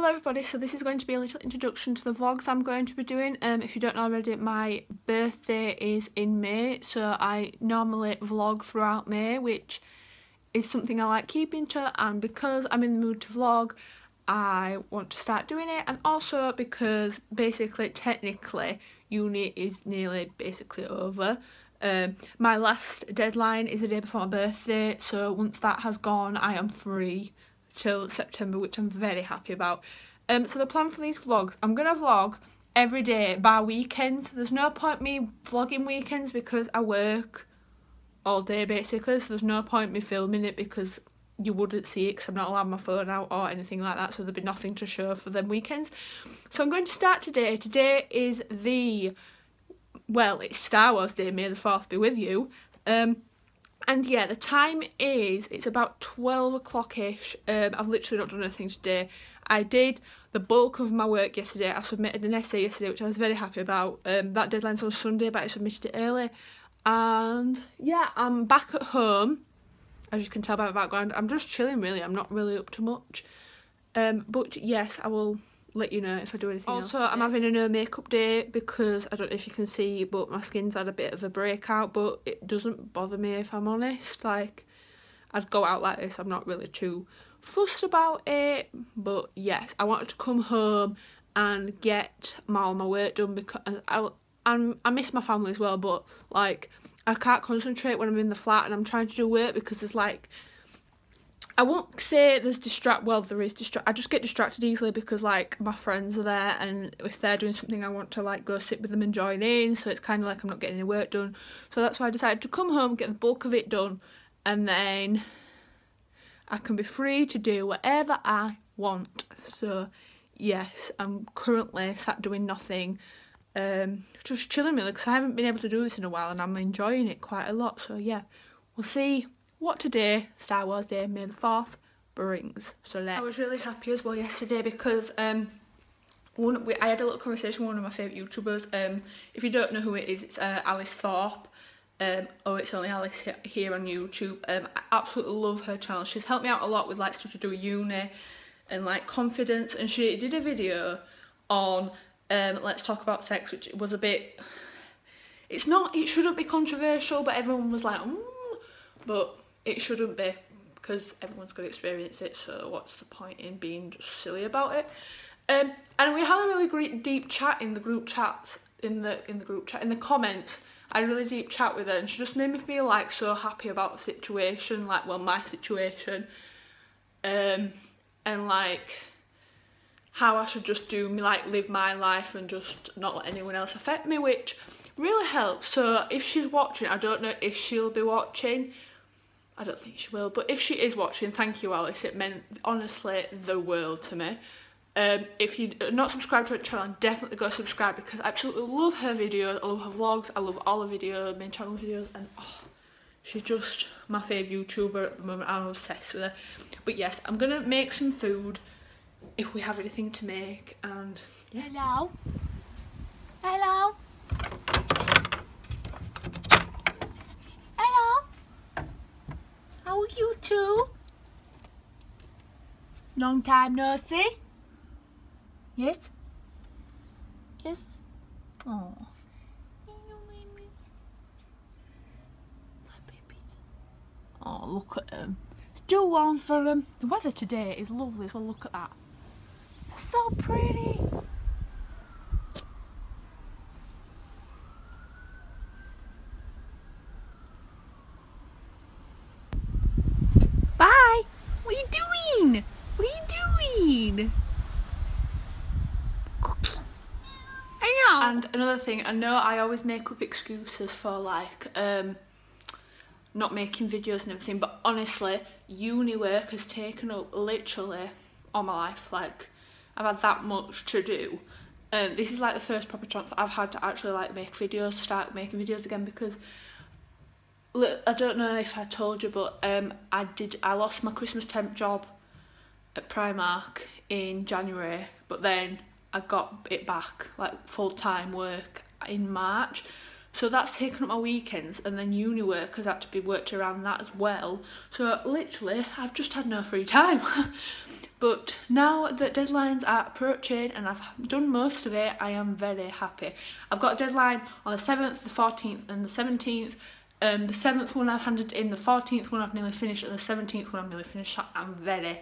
Hello everybody, so this is going to be a little introduction to the vlogs I'm going to be doing. Um, if you don't know already, my birthday is in May, so I normally vlog throughout May, which is something I like keeping to, and because I'm in the mood to vlog, I want to start doing it, and also because basically, technically, uni is nearly basically over. Um, my last deadline is the day before my birthday, so once that has gone, I am free till September, which I'm very happy about. Um, so the plan for these vlogs, I'm going to vlog every day by weekends. There's no point me vlogging weekends because I work all day basically, so there's no point me filming it because you wouldn't see it because I'm not allowed my phone out or anything like that, so there'd be nothing to show for them weekends. So I'm going to start today. Today is the, well, it's Star Wars Day, May the 4th be with you. Um, and yeah, the time is, it's about 12 o'clock-ish. Um, I've literally not done anything today. I did the bulk of my work yesterday. I submitted an essay yesterday, which I was very happy about. Um, that deadline's on Sunday, but I submitted it early. And yeah, I'm back at home. As you can tell by my background, I'm just chilling really. I'm not really up to much. Um, but yes, I will let you know if I do anything also, else. I'm having a no makeup day because I don't know if you can see, but my skin's had a bit of a breakout, but it doesn't bother me if I'm honest. Like, I'd go out like this, I'm not really too fussed about it. But yes, I wanted to come home and get my, all my work done because I, I, I miss my family as well, but like, I can't concentrate when I'm in the flat and I'm trying to do work because there's like I won't say there's distract. Well, there is distract. I just get distracted easily because like my friends are there, and if they're doing something, I want to like go sit with them and join in. So it's kind of like I'm not getting any work done. So that's why I decided to come home, get the bulk of it done, and then I can be free to do whatever I want. So yes, I'm currently sat doing nothing, um, just chilling really because I haven't been able to do this in a while, and I'm enjoying it quite a lot. So yeah, we'll see what today, Star Wars Day, May the 4th, brings. So let I was really happy as well yesterday because um, one, we, I had a little conversation with one of my favourite YouTubers. Um, if you don't know who it is, it's uh, Alice Thorpe. Um, oh, it's only Alice here on YouTube. Um, I absolutely love her channel. She's helped me out a lot with like stuff to do with uni and like confidence. And she did a video on um, Let's Talk About Sex, which was a bit... It's not, it shouldn't be controversial, but everyone was like, mm, but it shouldn't be because everyone's going to experience it so what's the point in being just silly about it? Um, and we had a really great deep chat in the group chats in the in the group chat in the comments. I had a really deep chat with her and she just made me feel like so happy about the situation like well my situation um, and like how I should just do me like live my life and just not let anyone else affect me which really helps. So if she's watching I don't know if she'll be watching I don't think she will, but if she is watching, thank you, Alice. It meant honestly the world to me. Um, if you're not subscribed to her channel, definitely go subscribe because I absolutely love her videos. I love her vlogs. I love all the videos, main channel videos, and oh, she's just my favourite YouTuber at the moment. I'm obsessed with her. But yes, I'm gonna make some food if we have anything to make. And yeah. hello, hello. How are you two? Long time no see. Yes? Yes? Oh. Oh, look at them. Do one for them. The weather today is lovely as well. Look at that. So pretty. Really? And another thing, I know I always make up excuses for like um, not making videos and everything, but honestly, uni work has taken up literally all my life. Like, I've had that much to do. Um, this is like the first proper chance that I've had to actually like make videos, start making videos again because look, I don't know if I told you, but um, I did. I lost my Christmas temp job at Primark in January, but then I got it back, like full-time work in March. So that's taken up my weekends and then uni work has had to be worked around that as well. So literally, I've just had no free time. But now that deadlines are approaching and I've done most of it, I am very happy. I've got a deadline on the 7th, the 14th and the 17th. Um, the 7th one I've handed in, the 14th one I've nearly finished and the 17th one I'm nearly finished. I'm very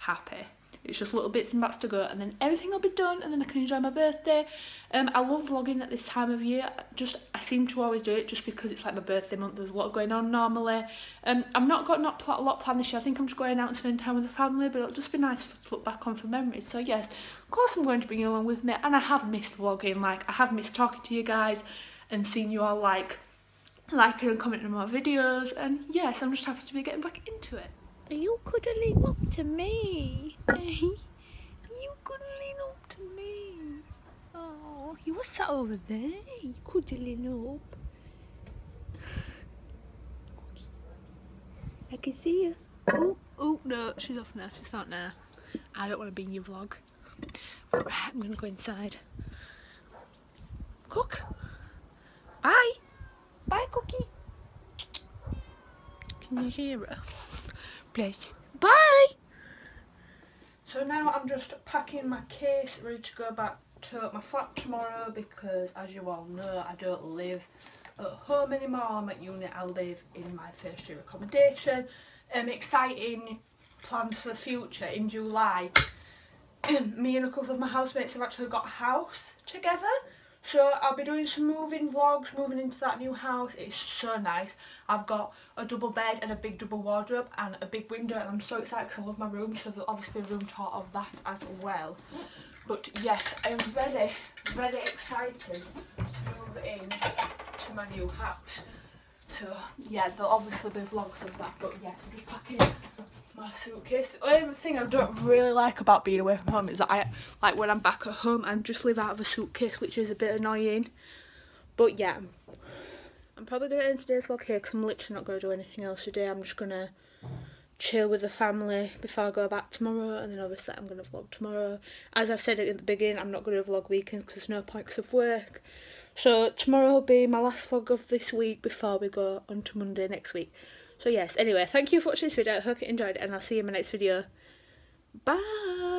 happy. It's just little bits and bats to go and then everything will be done and then I can enjoy my birthday. Um, I love vlogging at this time of year. Just I seem to always do it just because it's like my birthday month. There's a lot going on normally. Um, I'm not got not a lot planned this year. I think I'm just going out and spending time with the family, but it'll just be nice to look back on for memories. So yes, of course I'm going to bring you along with me and I have missed vlogging. Like I have missed talking to you guys and seeing you all like liking and commenting on my videos and yes, I'm just happy to be getting back into it. Are you cuddling up to me? you cuddling up to me? Oh, you were sat over there, you cuddling up. I can see you. Oh, oh no, she's off now. She's not now. I don't want to be in your vlog. Right, I'm going to go inside. Cook. Bye. Bye, Cookie. Can you hear her? Please. Bye. So now I'm just packing my case, ready to go back to my flat tomorrow because, as you all know, I don't live at home anymore. I'm at uni. I live in my first year accommodation. Um, exciting plans for the future in July. Me and a couple of my housemates have actually got a house together. So I'll be doing some moving vlogs, moving into that new house. It's so nice. I've got a double bed and a big double wardrobe and a big window and I'm so excited because I love my room so there'll obviously be a room tour of that as well. But yes, I'm very, very excited to move in to my new house. So yeah, there'll obviously be vlogs of that but yes, I'm just packing my suitcase. The only thing I don't really like about being away from home is that I, like when I'm back at home, I just live out of a suitcase, which is a bit annoying. But yeah, I'm probably going to end today's vlog here because I'm literally not going to do anything else today. I'm just going to chill with the family before I go back tomorrow and then obviously I'm going to vlog tomorrow. As I said at the beginning, I'm not going to vlog weekends because there's no points of work. So tomorrow will be my last vlog of this week before we go on to Monday next week. So yes, anyway, thank you for watching this video. I hope you enjoyed it and I'll see you in my next video. Bye!